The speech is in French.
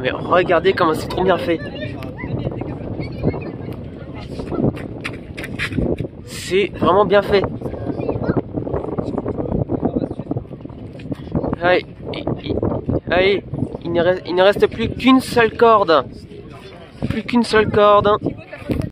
Mais regardez comment c'est trop bien fait. C'est vraiment bien fait. Allez, allez, il ne reste plus qu'une seule corde. Plus qu'une seule corde.